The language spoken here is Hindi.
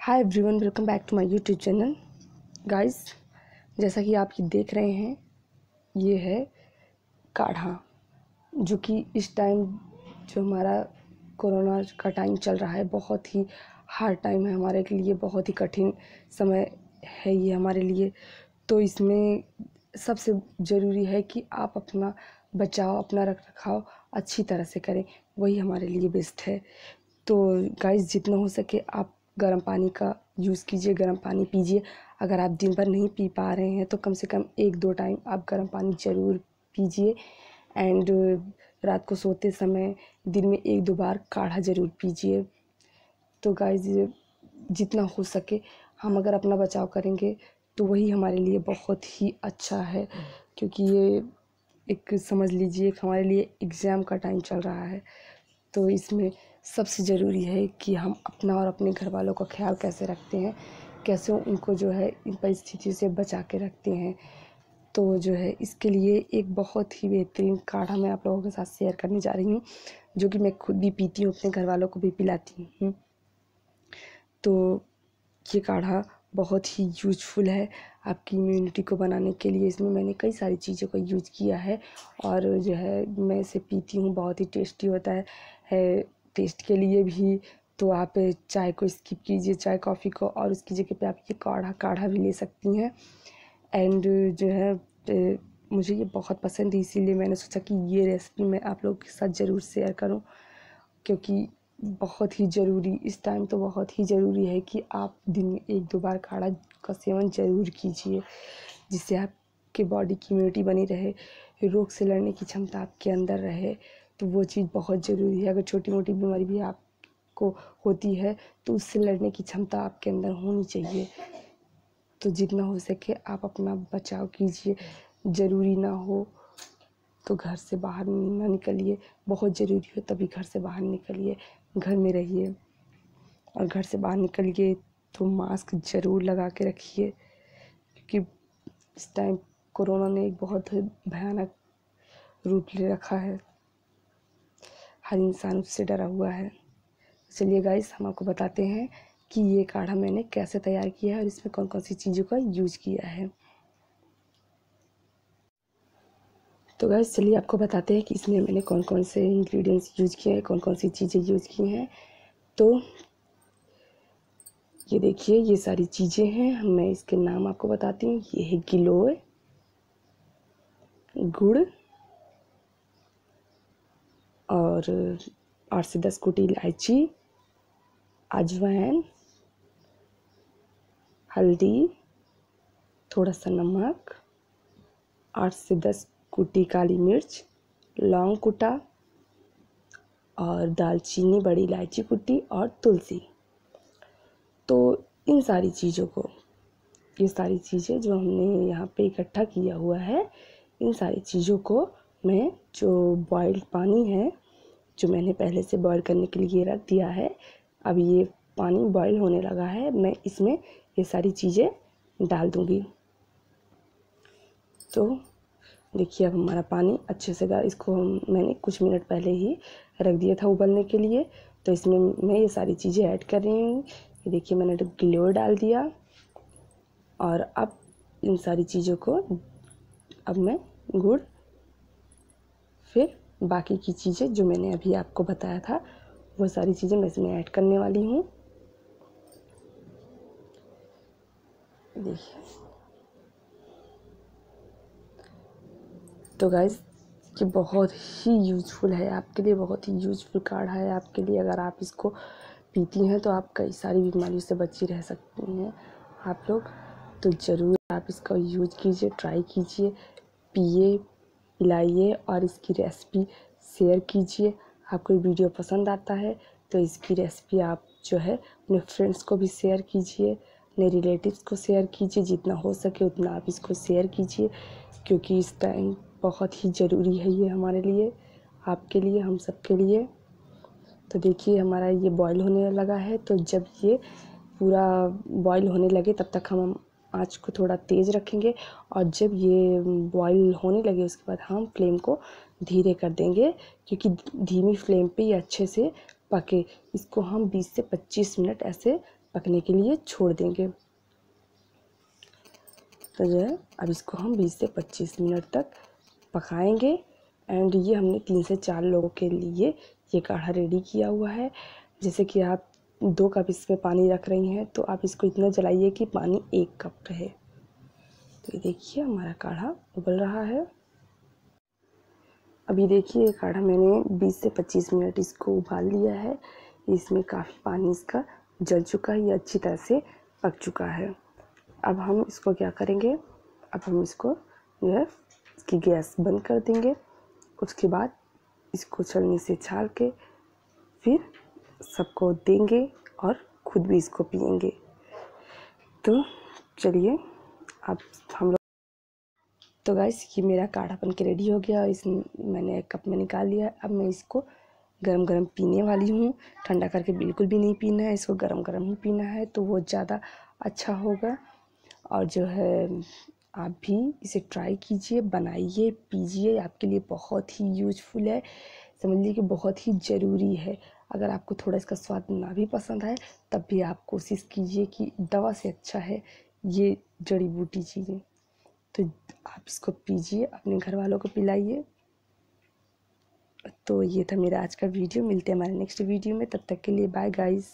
Hi everyone welcome back to my YouTube channel guys जैसा कि आप ये देख रहे हैं, ये है काढ़ा, जो कि इस टाइम जो हमारा कोरोना का टाइम चल रहा है, बहुत ही हार्ड टाइम है हमारे के लिए, बहुत ही कठिन समय है ये हमारे लिए। तो इसमें सबसे ज़रूरी है कि आप अपना बचाव अपना रख रखाव अच्छी तरह से करें, वही हमारे लिए बेस्ट है। तो गाइस जितना हो सके आप गर्म पानी का यूज़ कीजिए, गर्म पानी पीजिए। अगर आप दिन भर नहीं पी पा रहे हैं तो कम से कम एक दो टाइम आप गर्म पानी ज़रूर पीजिए। एंड रात को सोते समय दिन में एक दो बार काढ़ा ज़रूर पीजिए। तो गाइस, जितना हो सके हम अगर अपना बचाव करेंगे तो वही हमारे लिए बहुत ही अच्छा है। क्योंकि ये एक समझ लीजिए हमारे लिए एग्ज़ाम का टाइम चल रहा है। तो इसमें सबसे ज़रूरी है कि हम अपना और अपने घर वालों का ख्याल कैसे रखते हैं कैसे उनको जो है इन परिस्थितियों से बचा के रखते हैं। तो जो है इसके लिए एक बहुत ही बेहतरीन काढ़ा मैं आप लोगों के साथ शेयर करने जा रही हूँ जो कि मैं खुद भी पीती हूँ अपने घर वालों को भी पिलाती हूँ। तो ये काढ़ा बहुत ही यूजफुल है आपकी इम्यूनिटी को बनाने के लिए। इसमें मैंने कई सारी चीज़ों का यूज़ किया है और जो है मैं इसे पीती हूँ बहुत ही टेस्टी होता है, है टेस्ट के लिए भी तो आप चाय को स्किप कीजिए, चाय कॉफ़ी को और उसकी जगह पे आप ये काढ़ा काढ़ा भी ले सकती हैं। एंड जो है मुझे ये बहुत पसंद है, इसीलिए मैंने सोचा कि ये रेसिपी मैं आप लोगों के साथ ज़रूर शेयर करूँ, क्योंकि बहुत ही ज़रूरी, इस टाइम तो बहुत ही ज़रूरी है कि आप दिन में एक दो बार काढ़ा का सेवन ज़रूर कीजिए, जिससे आपके बॉडी की इम्यूनिटी बनी रहे, रोग से लड़ने की क्षमता आपके अंदर रहे। तो वो चीज़ बहुत ज़रूरी है। अगर छोटी मोटी बीमारी भी आपको होती है तो उससे लड़ने की क्षमता आपके अंदर होनी चाहिए। तो जितना हो सके आप अपना बचाव कीजिए। ज़रूरी ना हो तो घर से बाहर ना निकलिए। बहुत ज़रूरी हो तभी घर से बाहर निकलिए। घर में रहिए। और घर से बाहर निकलिए तो मास्क ज़रूर लगा के रखिए। क्योंकि इस टाइम कोरोना ने एक बहुत भयानक रूप ले रखा है। हर इंसान उससे डरा हुआ है। चलिए गाइस हम आपको बताते हैं कि ये काढ़ा मैंने कैसे तैयार किया है और इसमें कौन कौन सी चीज़ों का यूज़ किया है। तो गाइस चलिए आपको बताते हैं कि इसमें मैंने कौन कौन से इंग्रेडिएंट्स यूज़ किए हैं कौन कौन सी चीज़ें यूज़ की हैं। तो ये देखिए, ये सारी चीज़ें हैं। मैं इसके नाम आपको बताती हूँ। ये है गिलोय, गुड़ और आठ से दस कुटी इलायची अजवाइन, हल्दी, थोड़ा सा नमक आठ से दस कुटी काली मिर्च, लौंग कुटा और दालचीनी बड़ी इलायची कुटी और तुलसी। तो इन सारी चीज़ों को, ये सारी चीज़ें जो हमने यहाँ पे इकट्ठा किया हुआ है, इन सारी चीज़ों को मैं जो बॉइल्ड पानी है, जो मैंने पहले से बॉईल करने के लिए रख दिया है, अब ये पानी बॉईल होने लगा है। मैं इसमें ये सारी चीज़ें डाल दूँगी। तो देखिए, अब हमारा पानी अच्छे से गा, इसको हम, मैंने कुछ मिनट पहले ही रख दिया था उबलने के लिए। तो इसमें मैं ये सारी चीज़ें ऐड कर रही हूँ। ये देखिए, मैंने ग्लोर डाल दिया। और अब इन सारी चीज़ों को अब मैं गुड़ फिर बाकी की चीज़ें जो मैंने अभी आपको बताया था, वो सारी चीज़ें मैं इसमें ऐड करने वाली हूँ। देखिए। तो गाइज़ ये बहुत ही यूज़फुल है आपके लिए, बहुत ही यूज़फुल कार्ड है आपके लिए। अगर आप इसको पीती हैं तो आप कई सारी बीमारियों से बची रह सकती हैं आप लोग। तो ज़रूर आप इसका यूज़ कीजिए ट्राई कीजिए, पिए पिलाइए और इसकी रेसिपी शेयर कीजिए। आपको वीडियो पसंद आता है तो इसकी रेसिपी आप जो है अपने फ्रेंड्स को भी शेयर कीजिए, अपने रिलेटिव्स को शेयर कीजिए, जितना हो सके उतना आप इसको शेयर कीजिए, क्योंकि इस टाइम बहुत ही ज़रूरी है ये हमारे लिए, आपके लिए, हम सब के लिए। तो देखिए, हमारा ये बॉईल होने लगा है तो जब ये पूरा बॉईल होने लगे, तब तक हम आँच को थोड़ा तेज़ रखेंगे और जब ये बॉईल होने लगे, उसके बाद हम फ्लेम को धीरे कर देंगे, क्योंकि धीमी फ्लेम पे ये अच्छे से पके। इसको हम 20 से 25 मिनट ऐसे पकने के लिए छोड़ देंगे। तो जो है, अब इसको हम 20 से 25 मिनट तक पकाएँगे। एंड ये हमने तीन से चार लोगों के लिए ये काढ़ा रेडी किया हुआ है। जैसे कि आप दो कप इसमें पानी रख रही हैं तो आप इसको इतना जलाइए कि पानी एक कप रहे। तो ये देखिए हमारा काढ़ा उबल रहा है। अभी देखिए काढ़ा मैंने 20 से 25 मिनट इसको उबाल लिया है। इसमें काफ़ी पानी इसका जल चुका है, ये अच्छी तरह से पक चुका है। अब हम इसको क्या करेंगे? अब हम इसको जो है इसकी गैस बंद कर देंगे। उसके बाद इसको चलने से छाल के फिर सबको देंगे और खुद भी इसको पियेंगे। तो चलिए, अब हम लोग तो गाइस ये मेरा काढ़ा बन के रेडी हो गया और इस मैंने कप में निकाल लिया। अब मैं इसको गरम गरम पीने वाली हूँ। ठंडा करके बिल्कुल भी नहीं पीना है, इसको गरम गरम ही पीना है तो वो ज़्यादा अच्छा होगा। और जो है, आप भी इसे ट्राई कीजिए, बनाइए, पीजिए। आपके लिए बहुत ही यूजफुल है। समझ लीजिए कि बहुत ही ज़रूरी है। अगर आपको थोड़ा इसका स्वाद ना भी पसंद आए, तब भी आप कोशिश कीजिए कि दवा से अच्छा है ये जड़ी बूटी चीज़ें। तो आप इसको पीजिए, अपने घर वालों को पिलाइए। तो ये था मेरा आज का वीडियो, मिलते हैं हमारे नेक्स्ट वीडियो में, तब तक के लिए बाय गाइज़